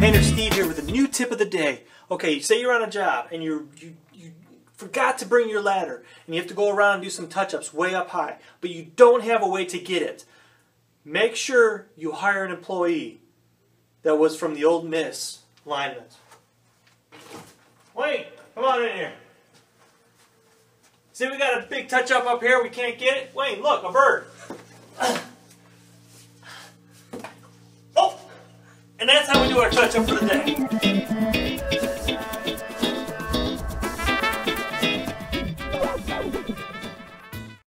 Painter Steve here with a new tip of the day. Okay, say you're on a job and you you you forgot to bring your ladder and you have to go around and do some touch-ups way up high, but you don't have a way to get it. Make sure you hire an employee that was from the Ole Miss lineman. Wait, come on in here. See, we got a big touch-up up here. We can't get it. Wayne, look, a bird. Oh, and that's how we do our touch-up for the day.